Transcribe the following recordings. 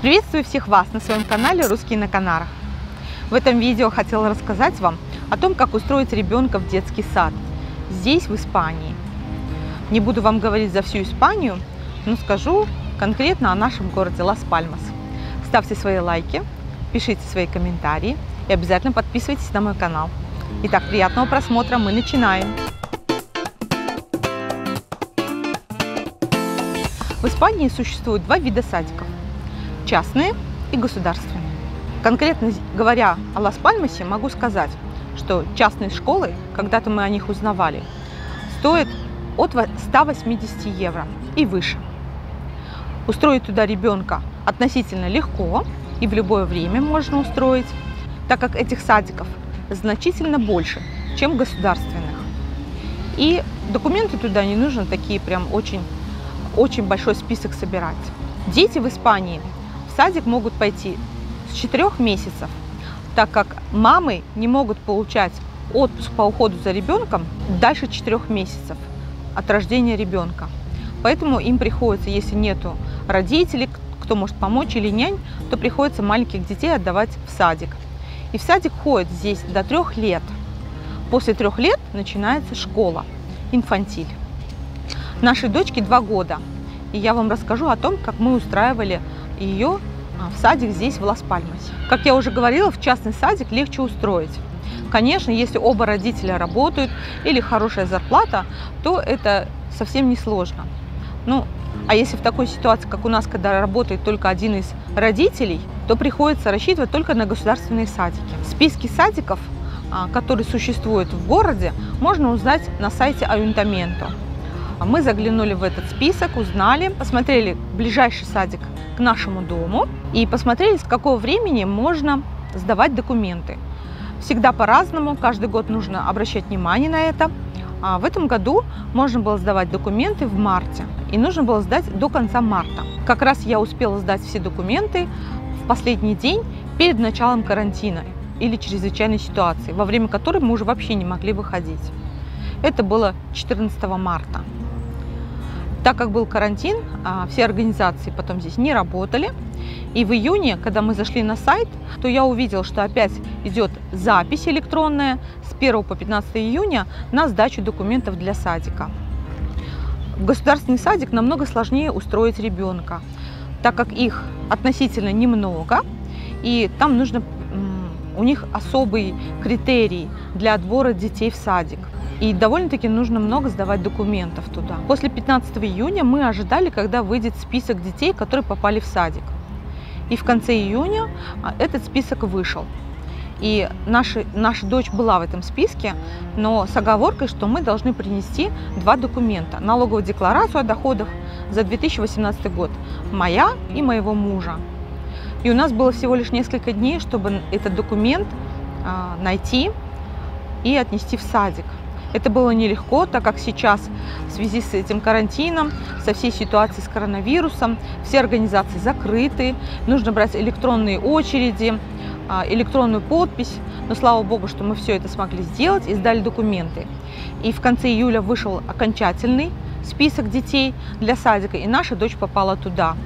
Приветствую всех вас на своем канале «Русские на Канарах». В этом видео хотела рассказать вам о том, как устроить ребенка в детский сад здесь, в Испании. Не буду вам говорить за всю Испанию, но скажу конкретно о нашем городе Лас-Пальмас. Ставьте свои лайки, пишите свои комментарии и обязательно подписывайтесь на мой канал. Итак, приятного просмотра, мы начинаем! В Испании существует два вида садиков – частные и государственные. Конкретно говоря о Лас-Пальмасе, могу сказать, что частные школы, когда-то мы о них узнавали, стоят от 180 евро и выше. Устроить туда ребенка относительно легко и в любое время можно устроить, так как этих садиков значительно больше, чем государственных. И документы туда не нужны такие прям очень очень большой список собирать. Дети в Испании садик могут пойти с 4 месяцев, так как мамы не могут получать отпуск по уходу за ребенком дальше 4 месяцев от рождения ребенка. Поэтому им приходится, если нету родителей, кто может помочь или нянь, то приходится маленьких детей отдавать в садик. И в садик ходит здесь до трех лет. После трех лет начинается школа, инфантиль. Нашей дочке два года. И я вам расскажу о том, как мы устраивали ее в садик здесь, в Лас-Пальмасе. Как я уже говорила, в частный садик легче устроить. Конечно, если оба родителя работают или хорошая зарплата, то это совсем не сложно. Ну, а если в такой ситуации, как у нас, когда работает только один из родителей, то приходится рассчитывать только на государственные садики. Списки садиков, а, которые существуют в городе, можно узнать на сайте Аюнтаменто. А мы заглянули в этот список, узнали, посмотрели ближайший садик к нашему дому и посмотрели, с какого времени можно сдавать документы. Всегда по-разному, каждый год нужно обращать внимание на это. А в этом году можно было сдавать документы в марте, и нужно было сдать до конца марта. Как раз я успела сдать все документы в последний день перед началом карантина или чрезвычайной ситуации, во время которой мы уже вообще не могли выходить. Это было 14 марта. Так как был карантин, а, все организации потом здесь не работали. И в июне, когда мы зашли на сайт, то я увидела, что опять идет запись электронная с 1 по 15 июня на сдачу документов для садика. В государственный садик намного сложнее устроить ребенка, так как их относительно немного, и там нужно у них особый критерий для отбора детей в садик. И довольно-таки нужно много сдавать документов туда. После 15 июня мы ожидали, когда выйдет список детей, которые попали в садик. И в конце июня а, этот список вышел. И наша, наша дочь была в этом списке, но с оговоркой, что мы должны принести два документа. Налоговую декларацию о доходах за 2018 год. Моя и моего мужа. И у нас было всего лишь несколько дней, чтобы этот документ а, найти и отнести в садик. Это было нелегко, так как сейчас в связи с этим карантином, со всей ситуацией с коронавирусом, все организации закрыты, нужно брать электронные очереди, а, электронную подпись. Но слава богу, что мы все это смогли сделать и сдали документы. И в конце июля вышел окончательный список детей для садика, и наша дочь попала туда.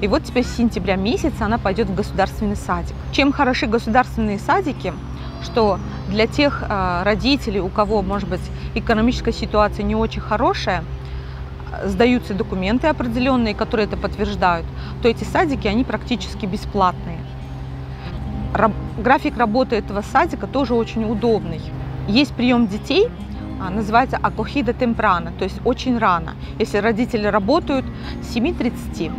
И вот теперь с сентября месяца она пойдет в государственный садик. Чем хороши государственные садики, что для тех э, родителей, у кого, может быть, экономическая ситуация не очень хорошая, сдаются документы определенные, которые это подтверждают, то эти садики, они практически бесплатные. График работы этого садика тоже очень удобный. Есть прием детей, а, называется акохида темпрана, то есть очень рано, если родители работают с 7.30.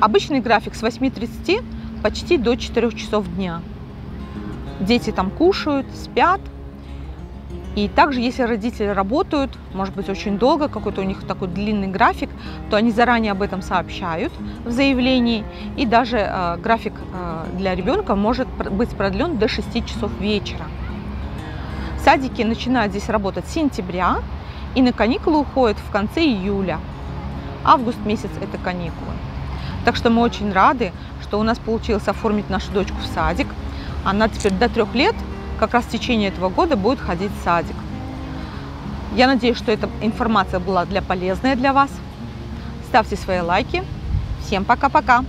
Обычный график с 8.30 почти до 4 часов дня. Дети там кушают, спят. И также, если родители работают, может быть, очень долго, какой-то у них такой длинный график, то они заранее об этом сообщают в заявлении. И даже э, график э, для ребенка может быть продлен до 6 часов вечера. Садики начинают здесь работать с сентября и на каникулы уходят в конце июля. Август месяц – это каникулы. Так что мы очень рады, что у нас получилось оформить нашу дочку в садик – она теперь до трех лет, как раз в течение этого года, будет ходить в садик. Я надеюсь, что эта информация была для полезная для вас. Ставьте свои лайки. Всем пока-пока!